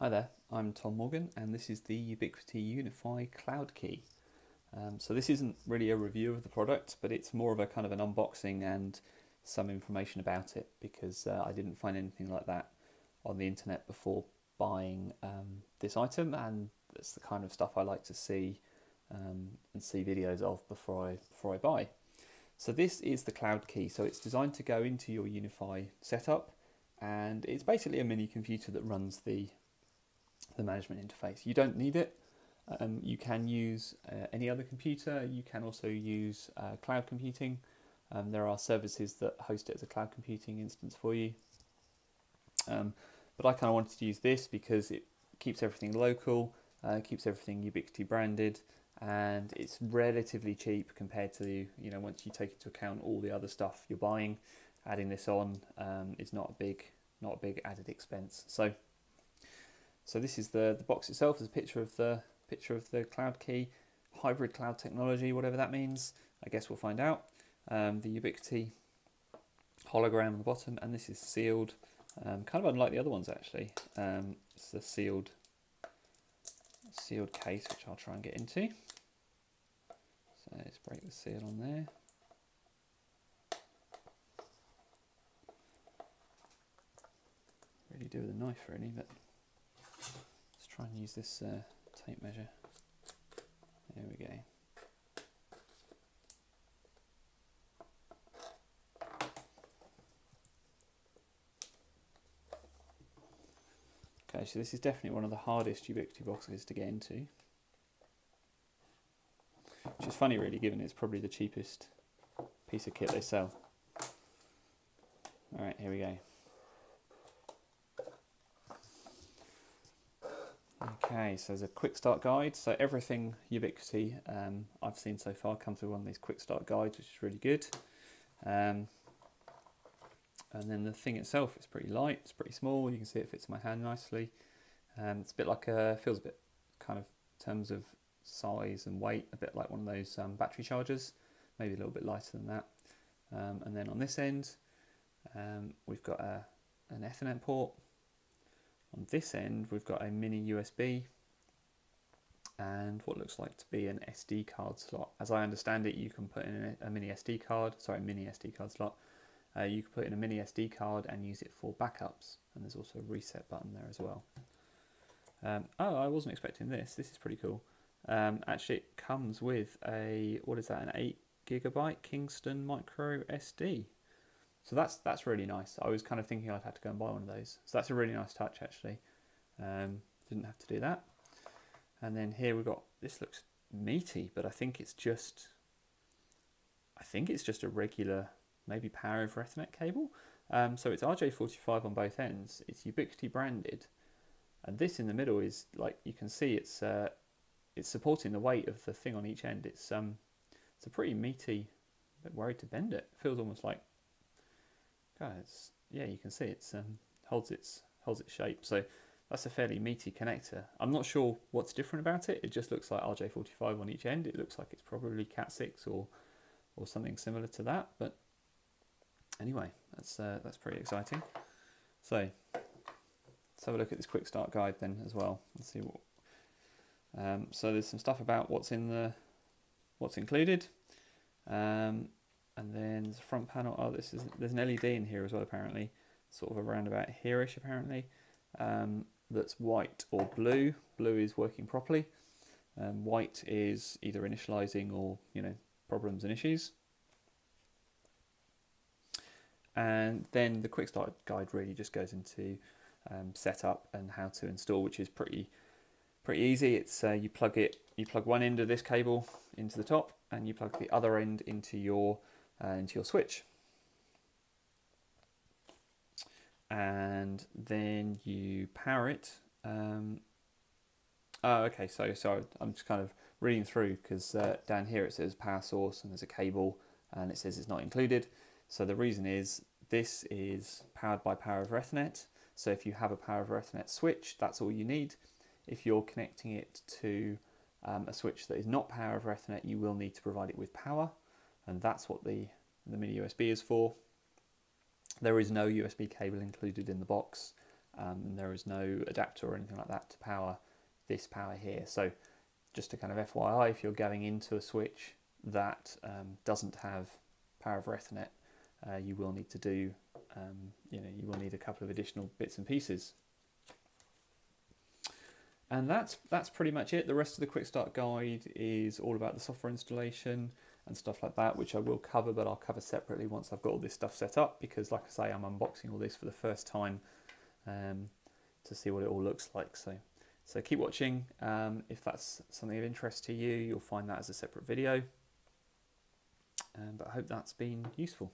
Hi there, I'm Tom Morgan and this is the Ubiquiti UniFi Cloud Key. Um, so this isn't really a review of the product, but it's more of a kind of an unboxing and some information about it because uh, I didn't find anything like that on the internet before buying um, this item and that's the kind of stuff I like to see um, and see videos of before I, before I buy. So this is the Cloud Key, so it's designed to go into your UniFi setup and it's basically a mini computer that runs the the management interface. You don't need it. Um, you can use uh, any other computer. You can also use uh, cloud computing. Um, there are services that host it as a cloud computing instance for you. Um, but I kind of wanted to use this because it keeps everything local, uh, keeps everything Ubiquiti branded, and it's relatively cheap compared to you know once you take into account all the other stuff you're buying. Adding this on um, is not a big not a big added expense. So so this is the, the box itself. There's a picture of the picture of the cloud key, hybrid cloud technology, whatever that means. I guess we'll find out. Um, the Ubiquiti hologram on the bottom, and this is sealed, um, kind of unlike the other ones actually. Um, it's a sealed sealed case, which I'll try and get into. So let's break the seal on there. Really do with a knife, really, but try and use this uh, tape measure. There we go. Okay, so this is definitely one of the hardest Ubiquiti boxes to get into. Which is funny really, given it's probably the cheapest piece of kit they sell. Alright, here we go. Okay, so there's a quick start guide. So everything Ubiquiti um, I've seen so far comes with one of these quick start guides, which is really good. Um, and then the thing itself is pretty light, it's pretty small, you can see it fits my hand nicely. Um, it's a bit like a, feels a bit kind of in terms of size and weight, a bit like one of those um, battery chargers, maybe a little bit lighter than that. Um, and then on this end, um, we've got a, an Ethernet port on this end, we've got a mini USB and what looks like to be an SD card slot. As I understand it, you can put in a, mini SD card, sorry, mini SD card slot. Uh, you can put in a mini SD card and use it for backups. And there's also a reset button there as well. Um, oh, I wasn't expecting this. This is pretty cool. Um, actually, it comes with a, what is that, an 8 gigabyte Kingston micro SD. So that's that's really nice. I was kind of thinking I'd have to go and buy one of those. So that's a really nice touch actually. Um, didn't have to do that. And then here we've got, this looks meaty, but I think it's just, I think it's just a regular, maybe power over Ethernet cable. Um, so it's RJ45 on both ends. It's Ubiquiti branded. And this in the middle is like, you can see it's, uh, it's supporting the weight of the thing on each end. It's, um, it's a pretty meaty, a bit worried to bend it. it feels almost like guys, yeah, you can see it um, holds its holds its shape. So that's a fairly meaty connector. I'm not sure what's different about it. It just looks like RJ45 on each end. It looks like it's probably Cat6 or or something similar to that. But anyway, that's uh, that's pretty exciting. So let's have a look at this quick start guide then as well. Let's see what. Um, so there's some stuff about what's in the what's included. Um, and then the front panel. Oh, this is there's an LED in here as well. Apparently, sort of around about hereish. Apparently, um, that's white or blue. Blue is working properly. Um, white is either initializing or you know problems and issues. And then the quick start guide really just goes into um, setup and how to install, which is pretty pretty easy. It's uh, you plug it, you plug one end of this cable into the top, and you plug the other end into your uh, into your switch. And then you power it. Um, oh, okay, so, so I'm just kind of reading through because uh, down here it says power source and there's a cable and it says it's not included. So the reason is this is powered by power over Ethernet. So if you have a power over Ethernet switch, that's all you need. If you're connecting it to um, a switch that is not power over Ethernet, you will need to provide it with power and that's what the, the mini USB is for. There is no USB cable included in the box um, and there is no adapter or anything like that to power this power here. So just a kind of FYI, if you're going into a switch that um, doesn't have power over Ethernet, uh, you will need to do, um, you know, you will need a couple of additional bits and pieces. And that's that's pretty much it. The rest of the quick start guide is all about the software installation and stuff like that, which I will cover, but I'll cover separately once I've got all this stuff set up because, like I say, I'm unboxing all this for the first time um, to see what it all looks like. So, so keep watching. Um, if that's something of interest to you, you'll find that as a separate video. Um, but I hope that's been useful.